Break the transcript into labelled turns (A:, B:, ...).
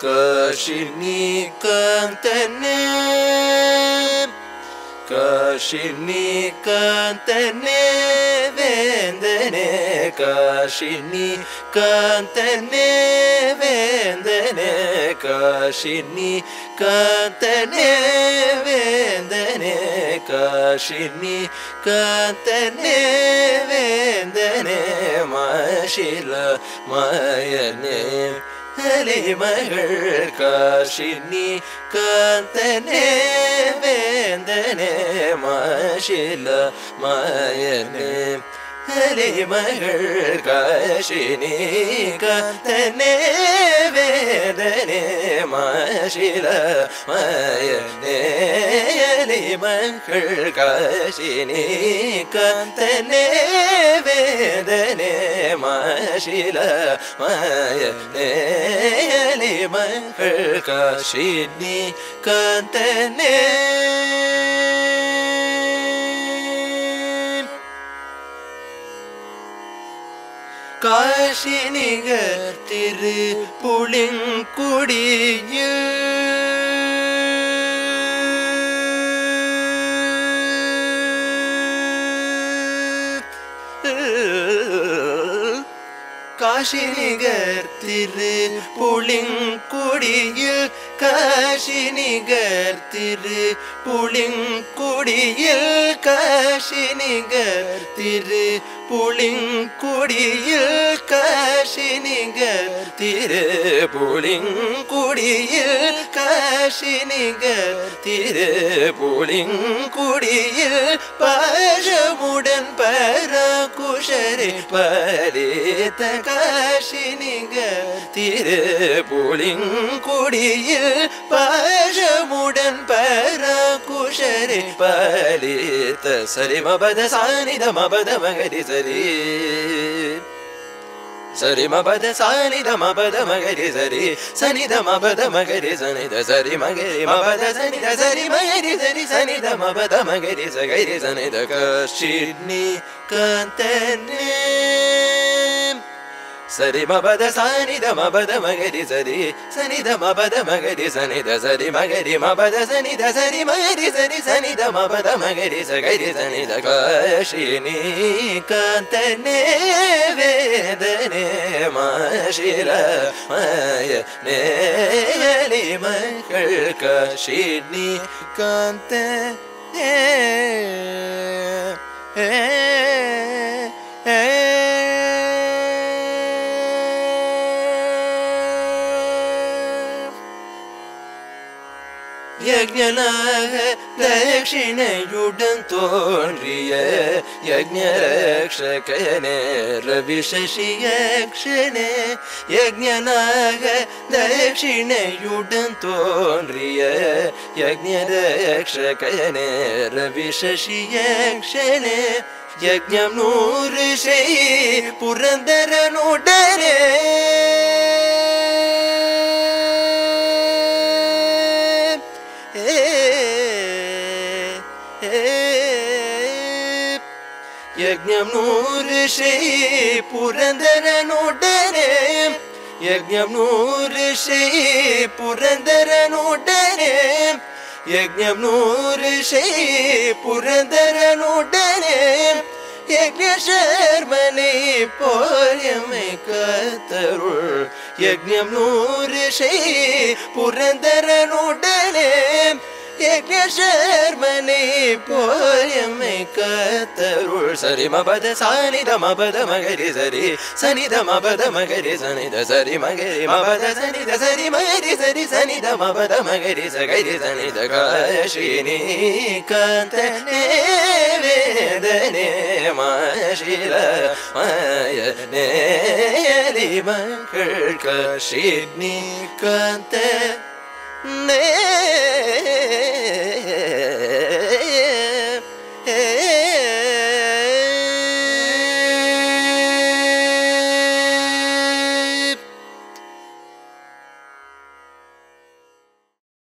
A: Kashini kentenib Kashini kentenib Vendene Kashini kentenib Vendene Kashini kentenib Vendene Kashini kentenib Vendene Maşila mayanib le magar kashini kantane vendane mashila mayane. Le magar kashini kantane കാശിലേ മക്കൾ കാശിനി കത്തനെ വേദന മാശില മായലി മക്കൾ കാശിനി കത്തനെ காந்தனே காஷினிகர் திரு புளிங்குடியில். Cauchy நிகர் திரு புளிங்குடியில் Cauchy நிகர் திரு புளிங்குடியில் Cauchy நிகர் திரு புளிங்குடியில் Cauchy நிகர் திரு புளிங்குடியில் Cauchy நிகர் திரு புளிங்குடியில் பாஷமுடன் பர குஷரே பரித காஷினிகர் திரு புளிங்குடியில் பாஷமுடன் பரகுஷரி பலித சரி மபத சானித மபத மகரி சரி. சரி மபத சானித மபத மகரி சரி. சனித மபத மகரி சனித சரி. மகரி மபத சனித சரி. மகரி சரி. சனித மபத மகரி சகரி சனித ಸರಿ ಮಬದ ಸಾನಿದ ಮಬದ ಮಗರಿ ಸರಿ ಸನಿದ ಮಬದ ಮಗರಿ ಸನಿದ ಸರಿ ಮಗರಿ ಮಬದ ಸನಿದ ಸರಿ ಮಗರಿ ಸರಿ ಸನಿದ ಮಬದ ಮಗರಿ ಸಗರಿ ಸನಿದ ಕಾಶಿನಿ ಕಾಂತನೆ ವೇದನೆ ಮಾಶಿರ ಮಾಯ ನೇಲಿ ಮಕ್ಕಳ ಕಾಶಿನಿ ಕಾಂತ ಏ ಏ யஜ்ஞனாக தட்சிணையுடன் தோன்றிய யஜ்ஞரக்ஷகனே ரவிசசியக்ஷனே யஜ்ஞனாக தட்சிணையுடன் தோன்றிய யஜ்ஞரக்ஷகனே ரவிசசியக்ஷனே யஜ்ஞம் நூறு செய் புரந்தரனுடனே യജ്ഞം നൂറ് ശ്രീ പുരന്തരനുടനെ യജ്ഞം നൂറ് ശ്രീ പുരന്തരനുടനെ യജ്ഞം നൂറ് ശ്രീ പുരന്തരനുടനെ യജ്ഞശർമനെ പോരമേ കത്തരുൾ യജ്ഞം നൂറ് ശ്രീ പുരന്തരനുടനെ ಶರ್ಮನೆ ಪೋರ್ಯಮೆ ಕತ್ತರುಳ್ ಸರಿ ಮ ಬದ ಸಾನಿ ದ ಮ ಬದ ಮಗರಿ ಸರಿ ಸನಿ ದ ಮ ಬದ ಮಗರಿ ಸನಿ ದ ಸರಿ ಮಗರಿ ಮ ಬದ ಸನಿ ದ ಸರಿ ಮಗರಿ ಸರಿ ಸನಿ ದ ಮ ಬದ ಮಗರಿ ಸಗರಿ ಸನಿ ದ ಕಾಯ ಶ್ರೀನಿ ಕಾಂತ ವೇದನೆ ಮಾಶಿಲ ಮಾಯ ನೇಲಿ ಮಕ್ಕಳ ಕಶಿನಿ ಕಾಂತ ನೇ